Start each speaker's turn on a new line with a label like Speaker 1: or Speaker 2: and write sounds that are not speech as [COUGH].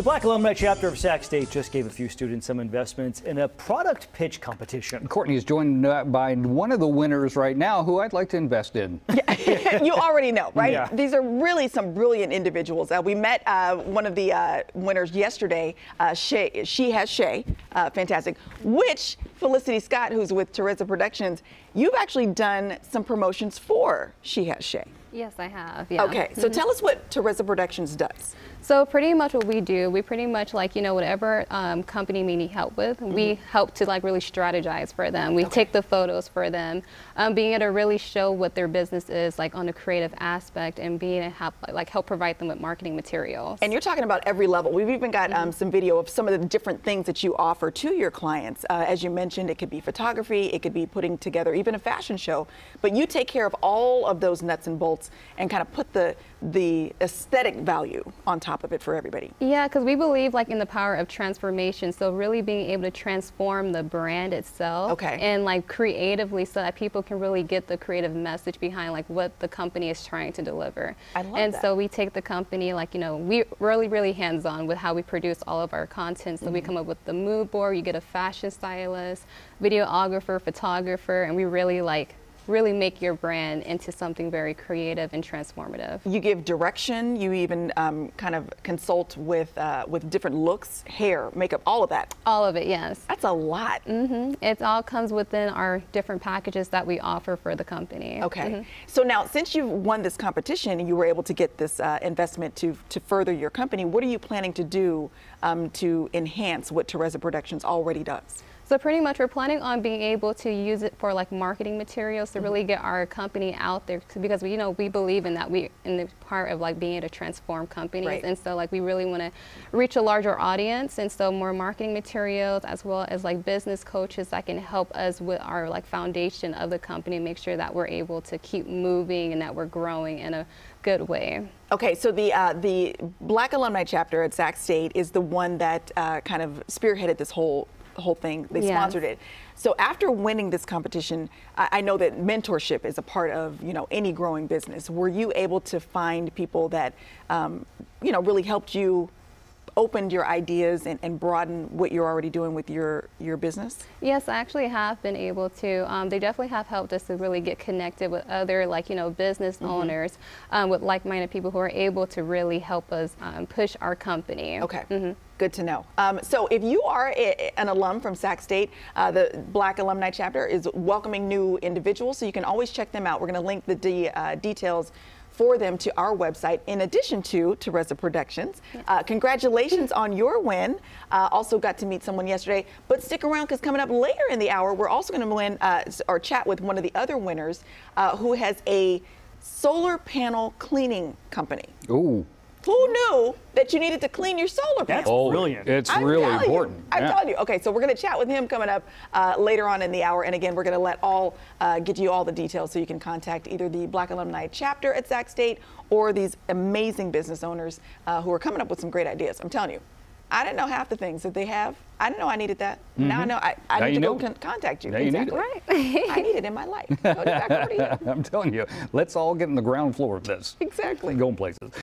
Speaker 1: The Black Alumni Chapter of Sac State just gave a few students some investments in a product pitch competition.
Speaker 2: Courtney is joined by one of the winners right now who I'd like to invest in. [LAUGHS] [LAUGHS]
Speaker 3: you already know, right?
Speaker 1: Yeah.
Speaker 3: These are really some brilliant individuals. Uh, we met uh, one of the uh, winners yesterday. Uh, Shay, she has Shay, uh, fantastic. Which Felicity Scott, who's with Terezah Productions, you've actually done some promotions for She Has Shay.
Speaker 4: Yes, I have. Yeah.
Speaker 3: Okay, so tell us what Terezah Productions does.
Speaker 4: So pretty much what we do, we pretty much like you know whatever um, company may need help with, we help to like really strategize for them. We take the photos for them, um, being able to really show what their business is like on the creative aspect, and being able to help like help provide them with marketing materials.
Speaker 3: And you're talking about every level. We've even got um, some video of some of the different things that you offer to your clients. Uh, as you mentioned, it could be photography, it could be putting together even a fashion show. But you take care of all of those nuts and bolts and kind of put the the aesthetic value on top of it for everybody.
Speaker 4: Yeah, because we believe like in the power of transformation. So really being able to transform the brand itself,
Speaker 3: Okay.
Speaker 4: and like creatively, so that people can really get the creative message behind like what the company is trying to deliver.
Speaker 3: I love
Speaker 4: and
Speaker 3: that.
Speaker 4: so we take the company like you know we really really hands on with how we produce all of our content. So
Speaker 3: Mm-hmm.
Speaker 4: we come up with the mood board. You get a fashion stylist, videographer, photographer, and we really like really make your brand into something very creative and transformative.
Speaker 3: You give direction. You even um, kind of consult with uh, with different looks, hair, makeup, all of that.
Speaker 4: All of it, yes.
Speaker 3: That's a lot.
Speaker 4: hmm It all comes within our different packages that we offer for the company.
Speaker 3: Okay. So now, since you've won this competition and you were able to get this uh, investment to to further your company, what are you planning to do um, to enhance what Terezah Productions already does?
Speaker 4: So pretty much we're planning on being able to use it for like marketing materials to really get our company out there because we, you know we believe in that we in the part of like being able to transform companies
Speaker 3: Right.
Speaker 4: and so like we really want to reach a larger audience and so more marketing materials as well as like business coaches that can help us with our like foundation of the company make sure that we're able to keep moving and that we're growing in a good way.
Speaker 3: Okay, so the uh, the Black Alumni Chapter at Sac State is the one that uh, kind of spearheaded this whole whole thing. They
Speaker 4: Yes.
Speaker 3: sponsored it. So after winning this competition, I, I know that mentorship is a part of you know any growing business. Were you able to find people that um, you know really helped you? opened your ideas and, and broaden what you're already doing with your your business
Speaker 4: Yes, I actually have been able to. Um, they definitely have helped us to really get connected with other, like, you know, business
Speaker 3: Mm-hmm.
Speaker 4: owners, um, with like minded people who are able to really help us um, push our company.
Speaker 3: Okay. Good to know. Um, so, if you are a, an alum from Sac State, uh, the Black Alumni Chapter is welcoming new individuals, so you can always check them out. We're going to link the de- uh, details for them to our website, in addition to Terezah Productions. Uh, congratulations on your win. Uh, also got to meet someone yesterday, but stick around because coming up later in the hour, we're also going to win uh, or chat with one of the other winners uh, who has a solar panel cleaning company.
Speaker 2: Ooh.
Speaker 3: Who knew that you needed to clean your solar
Speaker 1: That's
Speaker 3: panels?
Speaker 1: brilliant.
Speaker 2: It's
Speaker 3: I'm
Speaker 2: really
Speaker 3: telling you.
Speaker 2: important.
Speaker 3: I'm
Speaker 2: Yeah.
Speaker 3: telling you. Okay, so we're going to chat with him coming up uh, later on in the hour. And again, we're going to let all uh, get you all the details so you can contact either the Black Alumni chapter at Sac State or these amazing business owners uh, who are coming up with some great ideas. I'm telling you. I didn't know half the things that they have. I didn't know I needed that. Now I know I, I
Speaker 2: Now
Speaker 3: need
Speaker 2: you
Speaker 3: to go con- contact you.
Speaker 2: Now you need it.
Speaker 3: exactly. I need it in my life. Cody, back over to you.
Speaker 2: I'm telling you, let's all get in the ground floor of this.
Speaker 3: Exactly.
Speaker 2: Going places.